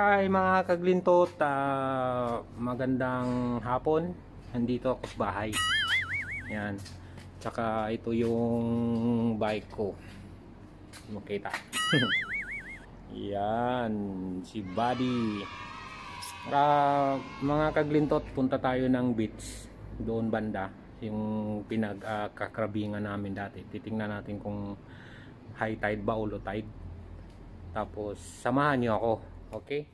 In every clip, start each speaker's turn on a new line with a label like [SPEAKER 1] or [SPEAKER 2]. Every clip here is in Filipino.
[SPEAKER 1] Hi mga kaglintot, uh, magandang hapon. Nandito ako sa bahay. Yan. Tsaka ito yung bike ko. Makita. Yan, si Buddy. Uh, mga kaglintot, punta tayo ng beach doon banda yung pinagkakrabingan uh, namin dati. Titingnan natin kung high tide ba o low tide. Tapos samahan niyo ako. Okay?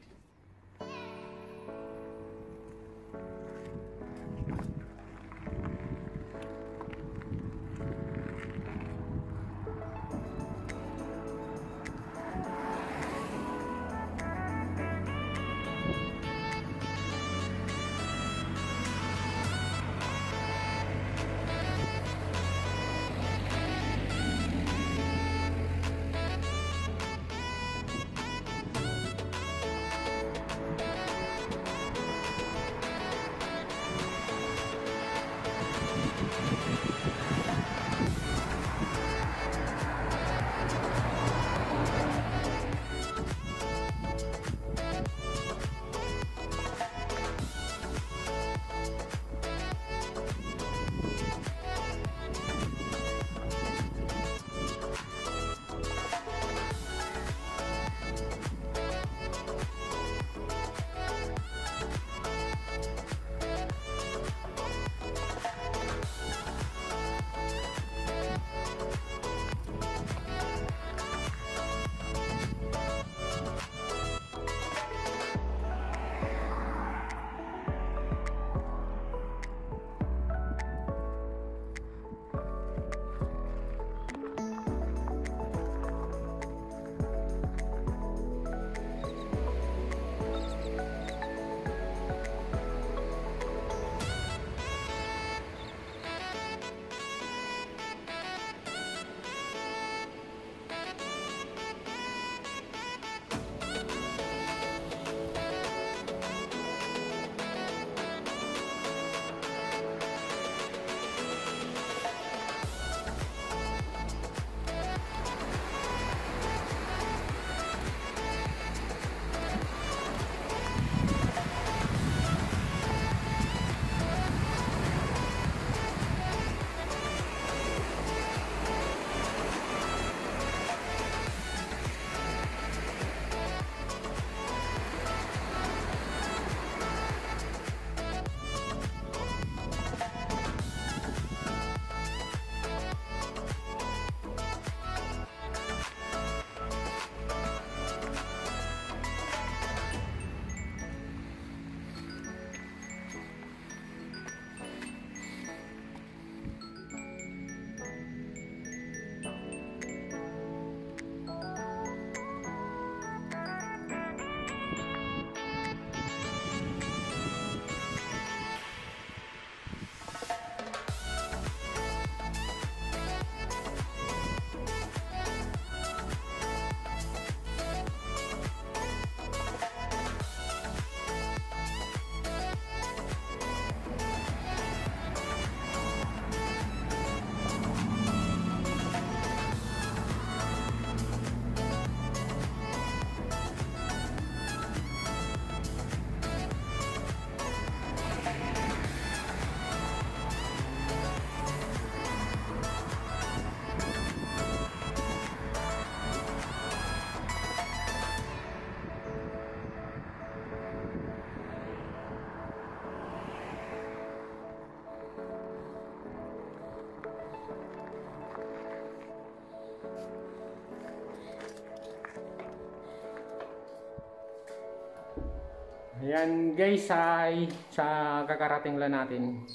[SPEAKER 1] Ayan guys, ay sa kakarating lang natin.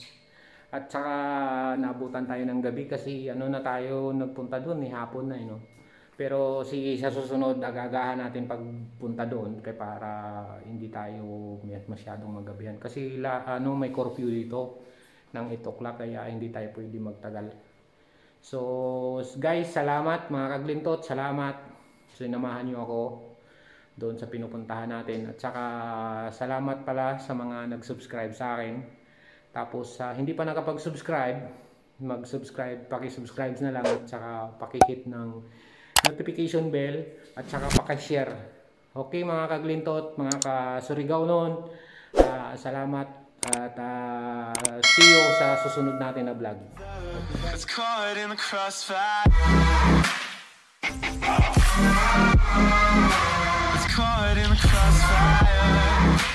[SPEAKER 1] At saka nabutan tayo ng gabi kasi ano na tayo nagpunta doon, eh, hapon na eh, no? Pero sige sa susunod agagahan natin pagpunta doon kay para hindi tayo masyadong magabihan kasi la, ano may curfew dito ng 8 o'clock kaya hindi tayo pwede magtagal. So guys, salamat mga kaglintot, salamat. Sinamahan niyo ako doon sa pinupuntahan natin. At saka salamat pala sa mga nag-subscribe sa akin. Tapos uh, hindi pa nakapag-subscribe, mag-subscribe, paki-subscribe na lang at saka paki-hit ng notification bell at saka paki-share. Okay mga kaglintot, mga kasurigaw noon. ah, salamat at ah, see you sa susunod natin na vlog.
[SPEAKER 2] It's caught in the crossfire. In the crossfire.